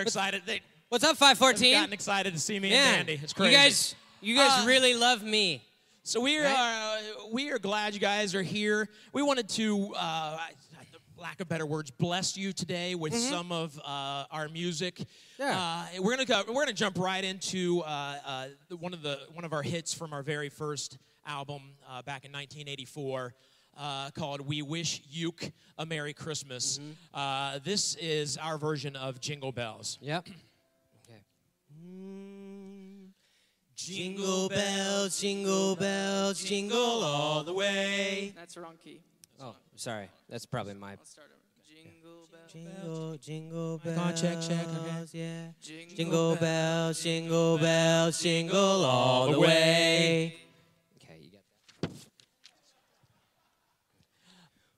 They're excited. They, What's up, they've 514? gotten excited to see me and Dandee. It's crazy. You guys, you guys Uh, really love me. So we are Right? uh, we are glad you guys are here. We wanted to, uh, lack of better words, bless you today with some of uh, our music. Mm-hmm. Yeah. Uh, we're gonna go, we're gonna jump right into uh, uh, one of the one of our hits from our very first album uh, back in 1984. Uh, called "We Wish Uke a Merry Christmas." Mm-hmm. Uh, this is our version of Jingle Bells. Yep. Okay. Jingle bells, jingle bells, jingle all the way. That's the wrong key. Oh, sorry. That's probably my. Let's start over. Jingle bells. Jingle, jingle bells. Come on, check, check, okay. Yeah. Jingle, Jingle bells, jingle bells, jingle all the way. Okay, you got that.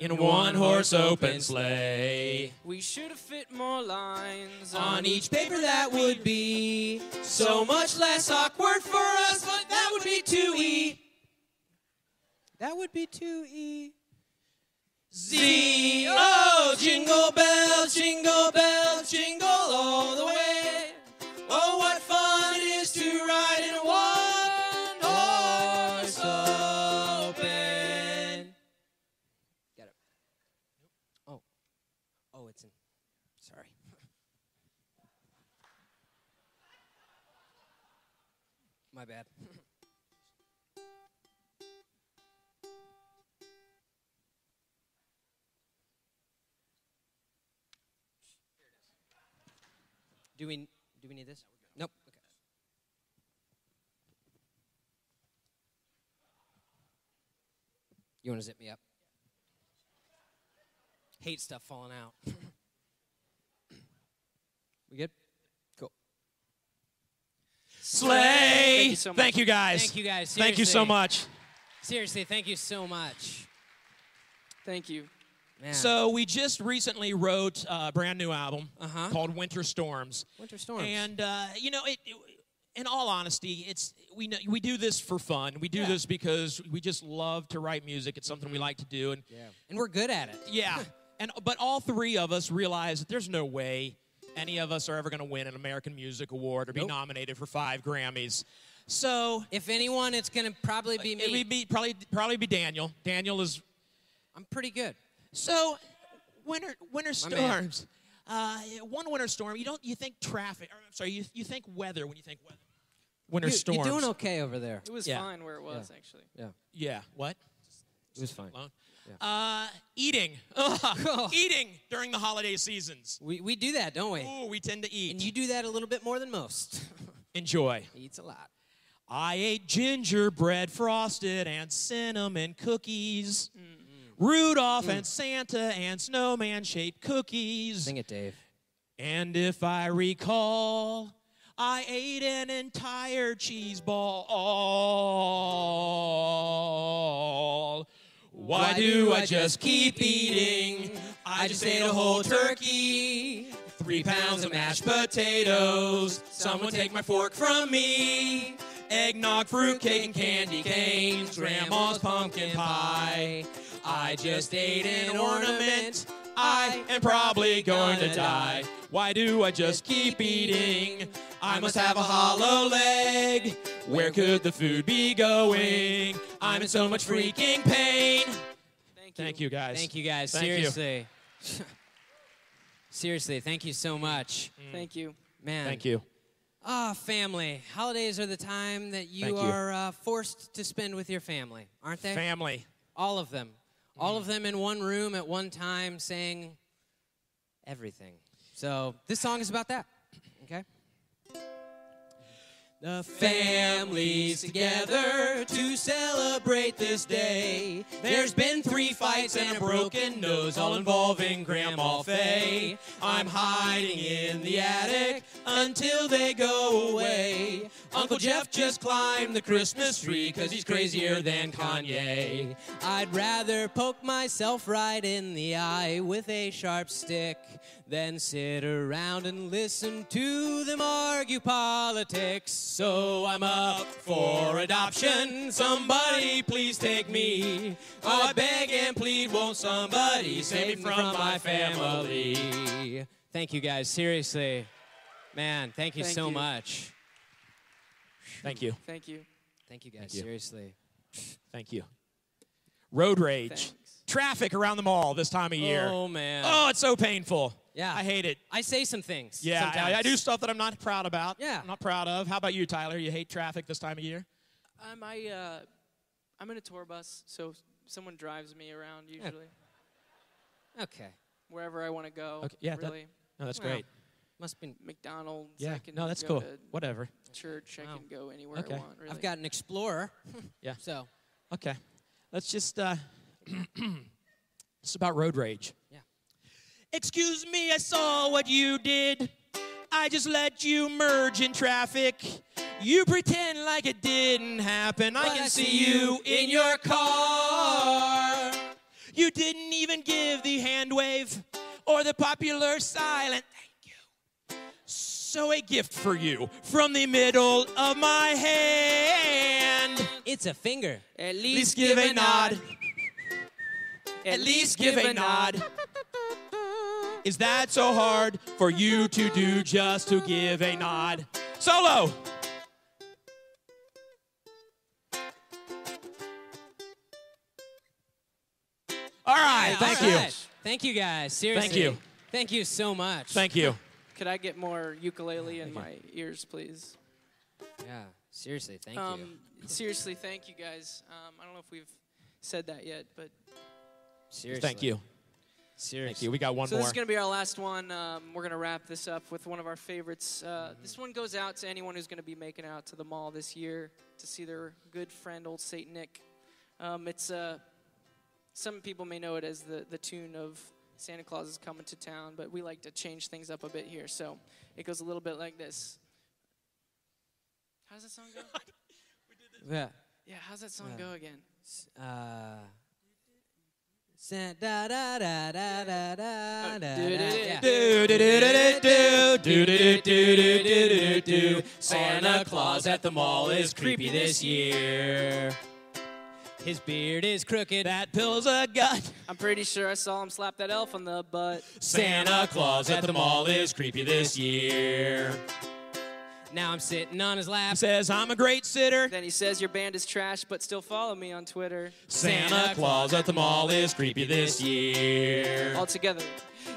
Come on, man. In a one horse open sleigh. We should have fit more lines On each paper that would be so much less awkward for us, but that would be 2E. That would be two e. Z. Oh, jingle bells, jingle bells, jingle all the way. Oh, what fun it is to ride in a one Sorry. My bad. Do we do we need this? Nope. Okay. You want to zip me up? Hate stuff falling out. we good? Cool. Slay! Thank you so much. Thank you guys. Thank you guys. Thank you so much. Seriously, thank you so much. Thank you. Man. So we just recently wrote a brand new album Uh-huh. called Winter Storms. Winter Storms. And uh, you know, it, it- in all honesty, it's we know, we do this for fun. We do Yeah. this because we just love to write music. It's something we like to do, and yeah. And we're good at it. yeah. and but all three of us realize that there's no way any of us are ever going to win an American Music Award or be Nope. nominated for five Grammys. So If anyone, it's gonna probably be me. it would be probably probably be Daniel. Daniel is I'm pretty good. So, winter winter My storms. Uh, one winter storm. You don't. You think traffic. Or, I'm sorry. You, you think weather when you think weather. Winter You, storms. you're doing okay over there. It was Yeah. fine where it was, actually. Yeah. Yeah. What? It was fine. Alone? Uh, eating. Eating during the holiday seasons. We, we do that, don't we? Ooh, we tend to eat. And you do that a little bit more than most. enjoy. he eats a lot. I ate gingerbread frosted and cinnamon cookies. Rudolph and Santa and snowman shaped cookies. Sing it, Dave. And if I recall, I ate an entire cheese ball. Why do I just keep eating? I just ate a whole turkey, three pounds of mashed potatoes. Someone take my fork from me. Eggnog, fruitcake, and candy canes, grandma's pumpkin pie. I just ate an ornament. I am probably going to die. Why do I just keep eating? I must have a hollow leg. Where could the food be going? I'm in so much freaking pain. Thank you. Thank you, guys. Thank you, guys. Thank you. Seriously. Seriously, thank you so much. Thank you. Man. Thank you. Ah, family. Holidays are the time that you, you. are uh, forced to spend with your family, aren't they? Family. All of them. All of them in one room at one time saying everything. So this song is about that. Okay? The family's together to celebrate this day. There's been three fights and a broken nose, all involving Grandma Faye. I'm hiding in the attic until they go away. Uncle Jeff just climbed the Christmas tree because he's crazier than Kanye. I'd rather poke myself right in the eye with a sharp stick than sit around and listen to them argue politics. So I'm up for adoption. Somebody please take me. Oh, I beg and plead, won't somebody save me from my family? Thank you guys, seriously. Man, thank you Thank so you. much. Thank you. Thank you. Thank you guys, Thank you. seriously. Thank you. Road rage. Thanks. Traffic around the mall this time of year. Oh, man. Oh, it's so painful. Yeah. I hate it. I say some things. Yeah, I. I do stuff that I'm not proud about. Yeah. I'm not proud of. How about you, Tyler? You hate traffic this time of year? Um, I, uh, I'm in a tour bus, so someone drives me around usually, Okay. wherever I want to go. Okay, yeah, that- really. No, that's Wow. great. Must be. McDonald's. Yeah. I can No, that's go cool. Whatever. church. I Wow. can go anywhere Okay. I want. Really. I've got an Explorer. Yeah. So. Okay. Let's just uh it's about road rage. Yeah. Excuse me, I saw what you did. I just let you merge in traffic. You pretend like it didn't happen. I can I see see you you in your car. You didn't even give the hand wave or the popular silent thank you. So a gift for you from the middle of my hand. It's a finger. At At least, least give a nod. At least give a nod. Is that so hard for you to do just to give a nod? Solo! All right, Yeah, thank all you. Thank you guys. Seriously. Thank you. Thank you so much. Thank you. Could I get more ukulele in my ears, please? Yeah. Seriously. Thank um, you. Seriously, thank you guys. Um, I don't know if we've said that yet, but Seriously. Thank you. Seriously. Thank you. We got one so more. this is going to be our last one. Um, we're going to wrap this up with one of our favorites. Uh, Mm-hmm. This one goes out to anyone who's going to be making out to the mall this year to see their good friend, old Saint Nick. Um, it's uh, some people may know it as the the tune of Santa Claus is coming to town, but we like to change things up a bit here. So it goes a little bit like this. How does that song go? Yeah. yeah, how's that song Yeah. go again? Uh. Da da da da da da Oh, da. do-do-do-do. Yeah. Do, do, do, do, do, do, do, do, do, do, do, do. Santa Claus at the mall is creepy this year. His beard is crooked. That pill's a gun. I'm pretty sure I saw him slap that elf on the butt. Santa Claus at the mall is creepy this year. Now I'm sitting on his lap. Says I'm a great sitter. Then he says your band is trash, but still follow me on Twitter. Santa Claus at the mall is creepy this year. All together.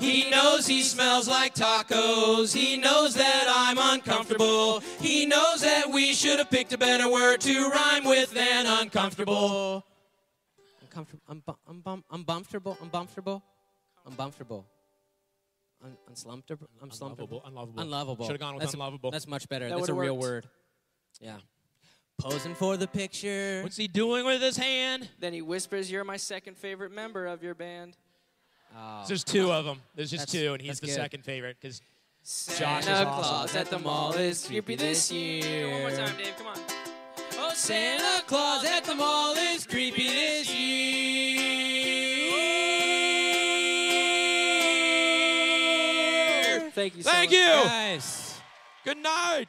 He knows he smells like tacos. He knows that I'm uncomfortable. He knows that we should have picked a better word to rhyme with than uncomfortable. Uncomfortable. I'm bu- I'm bum- I'm bumfterable. I'm bumfterable. I'm bumfterable. Un- unslumptable. I'm slumpable. unlovable. Unlovable. Should have gone with that's, unlovable. That's much better. That that's a would've real worked. word. Yeah. Posing for the picture. What's he doing with his hand? Then he whispers, You're my second favorite member of your band. Oh. There's two of them. There's just That's- two, and he's the good. second favorite because Santa is awesome. Claus at the mall is creepy this year. One more time, Dave. Come on. Santa Claus at the mall is creepy this year. Thank you so Thank much. you. Guys. Good night.